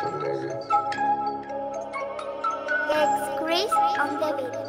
There's grace on the way.